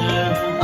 Miller.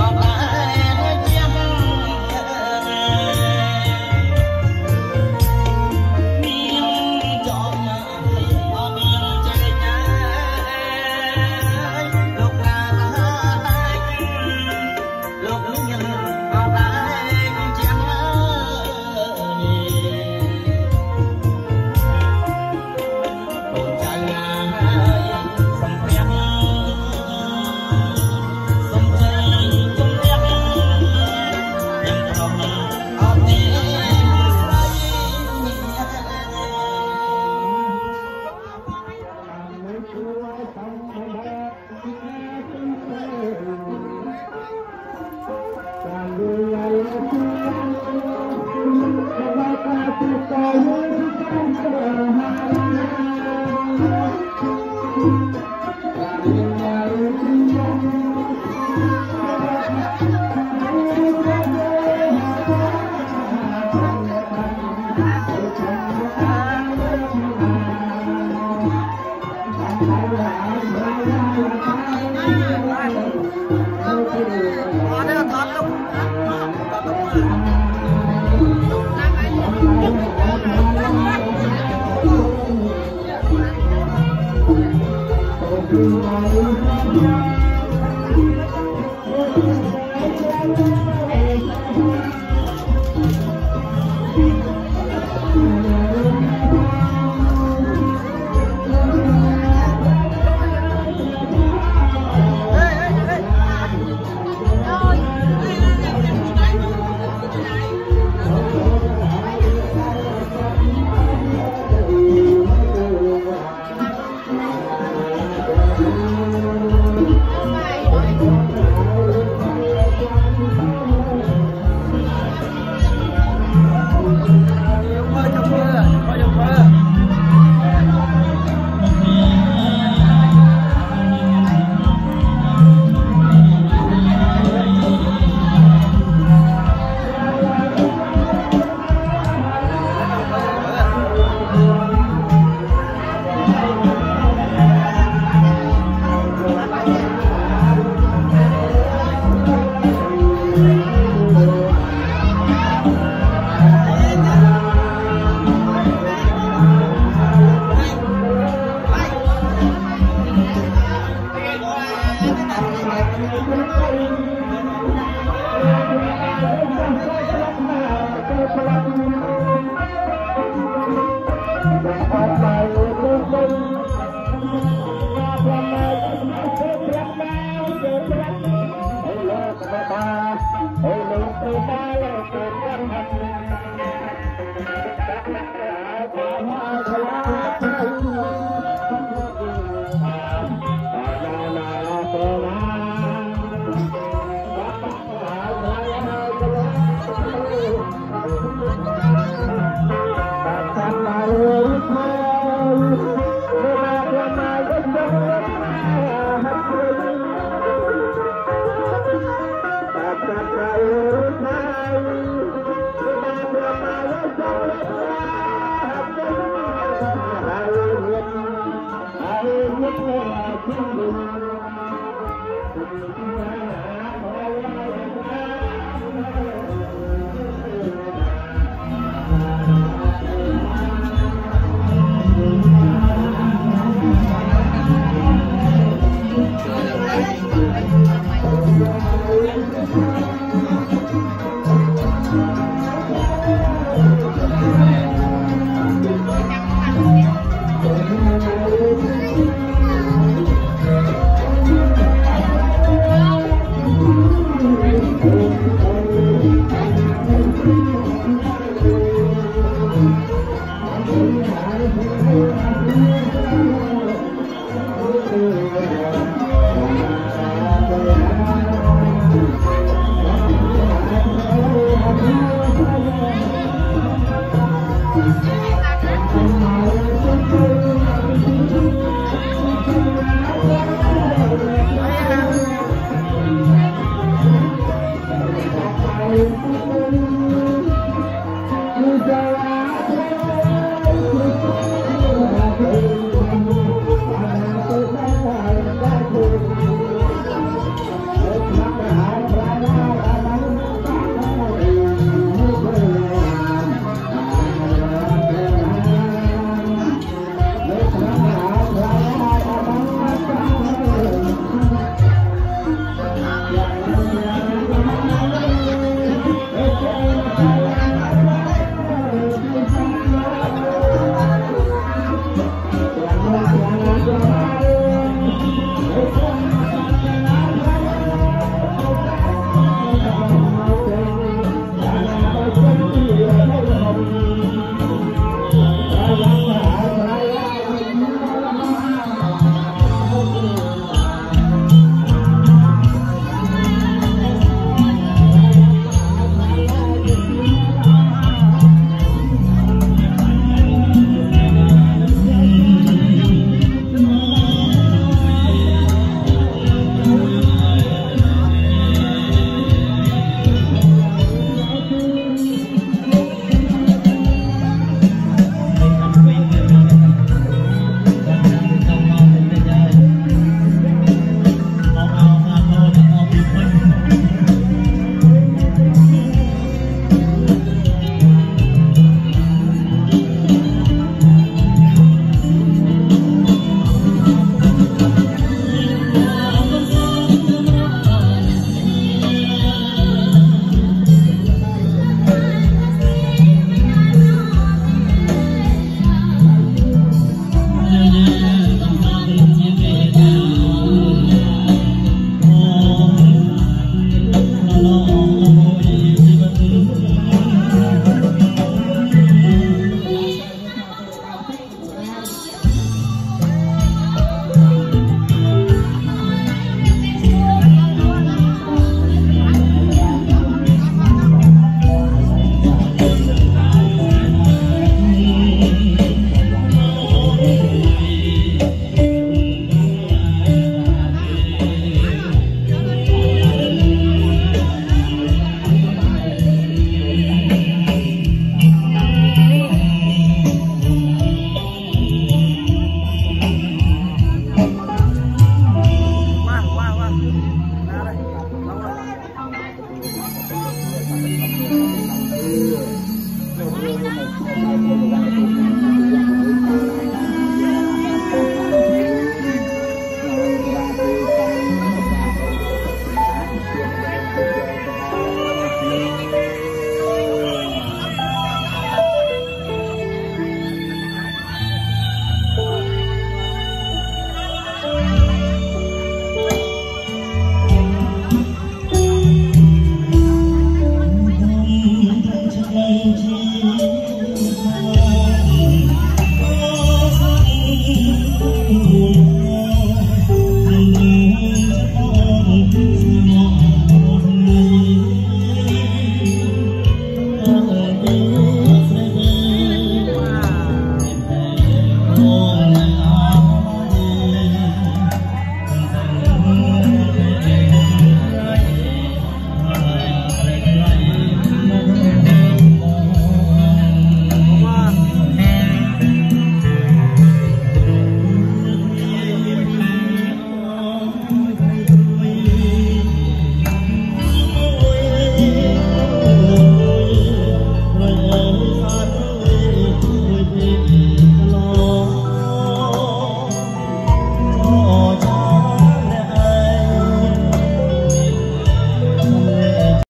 Udawa.